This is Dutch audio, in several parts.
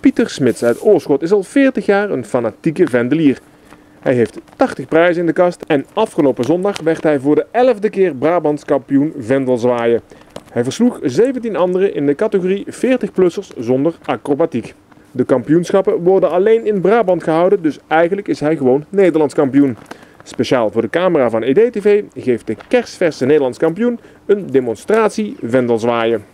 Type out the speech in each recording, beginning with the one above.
Pieter Smits uit Oorschot is al 40 jaar een fanatieke vendelier. Hij heeft 80 prijzen in de kast en afgelopen zondag werd hij voor de 11e keer Brabants kampioen vendelzwaaien. Hij versloeg 17 anderen in de categorie 40-plussers zonder acrobatiek. De kampioenschappen worden alleen in Brabant gehouden, dus eigenlijk is hij gewoon Nederlands kampioen. Speciaal voor de camera van EDTV geeft de kerstverse Nederlands kampioen een demonstratie vendelzwaaien.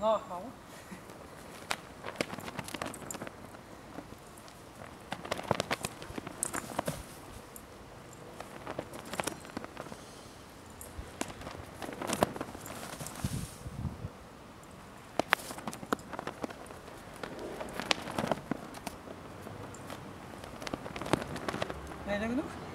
No, no. Ben de genoeg.